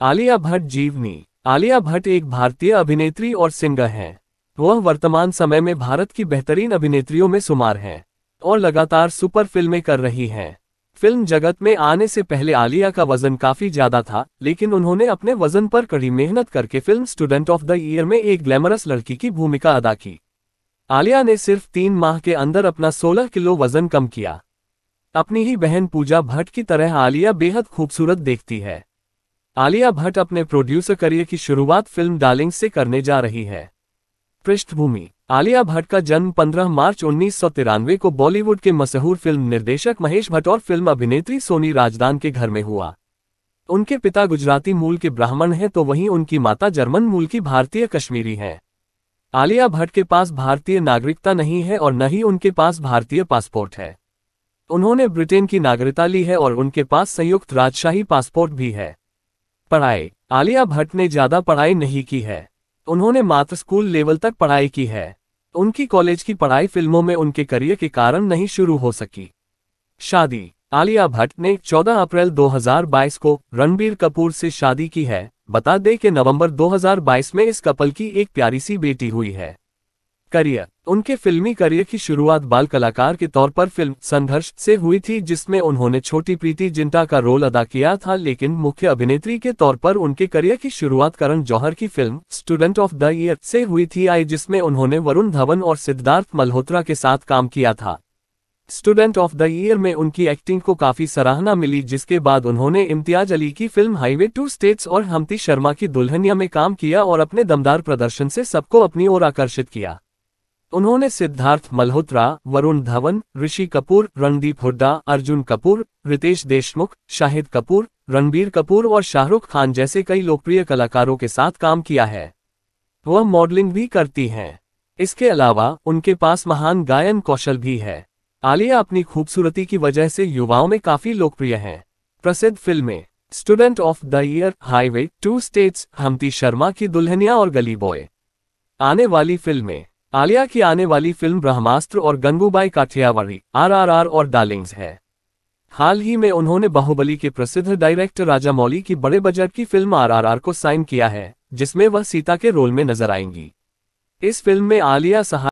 आलिया भट्ट जीवनी। आलिया भट्ट एक भारतीय अभिनेत्री और सिंगर हैं। वह वर्तमान समय में भारत की बेहतरीन अभिनेत्रियों में शुमार हैं और लगातार सुपर फ़िल्में कर रही हैं। फ़िल्म जगत में आने से पहले आलिया का वज़न काफ़ी ज़्यादा था, लेकिन उन्होंने अपने वज़न पर कड़ी मेहनत करके film Student of the Year में एक ग्लैमरस लड़की की भूमिका अदा की। आलिया ने सिर्फ़ तीन माह के अंदर अपना 16 किलो वज़न कम किया। अपनी ही बहन पूजा भट्ट की तरह आलिया बेहद खूबसूरत देखती है। आलिया भट्ट अपने प्रोड्यूसर करियर की शुरुआत फ़िल्म डार्लिंग से करने जा रही है। पृष्ठभूमि। आलिया भट्ट का जन्म 15 मार्च उन्नीस सौ तिरानवे को बॉलीवुड के मशहूर फ़िल्म निर्देशक महेश भट्ट और फ़िल्म अभिनेत्री सोनी राजदान के घर में हुआ। उनके पिता गुजराती मूल के ब्राह्मण हैं तो वहीं उनकी माता जर्मन मूल की भारतीय कश्मीरी हैं। आलिया भट्ट के पास भारतीय नागरिकता नहीं है और न ही उनके पास भारतीय पासपोर्ट है। उन्होंने ब्रिटेन की नागरिकता ली है और उनके पास संयुक्त राजशाही पासपोर्ट भी है। पढ़ाई। आलिया भट्ट ने ज़्यादा पढ़ाई नहीं की है। उन्होंने मात्र स्कूल लेवल तक पढ़ाई की है। उनकी कॉलेज की पढ़ाई फ़िल्मों में उनके करियर के कारण नहीं शुरू हो सकी। शादी। आलिया भट्ट ने 14 अप्रैल 2022 को रणबीर कपूर से शादी की है। बता दें कि नवंबर 2022 में इस कपल की एक प्यारी सी बेटी हुई है। करियर। उनके फिल्मी करियर की शुरुआत बाल कलाकार के तौर पर फ़िल्म संघर्ष से हुई थी, जिसमें उन्होंने छोटी प्रीति जिंटा का रोल अदा किया था, लेकिन मुख्य अभिनेत्री के तौर पर उनके करियर की शुरुआत करण जौहर की film Student of the Year से हुई थी आई, जिसमें उन्होंने वरुण धवन और सिद्धार्थ मल्होत्रा के साथ काम किया था। स्टूडेंट ऑफ़ द ईयर में उनकी एक्टिंग को काफ़ी सराहना मिली, जिसके बाद उन्होंने इम्तियाज़ अली की फ़िल्म हाईवे टू स्टेट्स और हमती शर्मा की दुल्हनिया में काम किया और अपने दमदार प्रदर्शन से सबको अपनी ओर आकर्षित किया। उन्होंने सिद्धार्थ मल्होत्रा, वरुण धवन, ऋषि कपूर, रणदीप हुड्डा, अर्जुन कपूर, रितेश देशमुख, शाहिद कपूर, रणबीर कपूर और शाहरुख खान जैसे कई लोकप्रिय कलाकारों के साथ काम किया है। वह मॉडलिंग भी करती हैं। इसके अलावा उनके पास महान गायन कौशल भी है। आलिया अपनी खूबसूरती की वजह से युवाओं में काफ़ी लोकप्रिय हैं। प्रसिद्ध फ़िल्में, Student of the Year, Highway, Two States, Humpty Sharma की दुल्हनिया और गली बॉय। आने वाली फ़िल्में आलिया की आने वाली फ़िल्म ब्रह्मास्त्र और गंगूबाई काठियावाड़ी, आरआरआर और डार्लिंग्स है। हाल ही में उन्होंने बाहुबली के प्रसिद्ध डायरेक्टर राजा मौली की बड़े बजट की फ़िल्म आरआरआर को साइन किया है, जिसमें वह सीता के रोल में नज़र आएँगी। इस फ़िल्म में आलिया सहा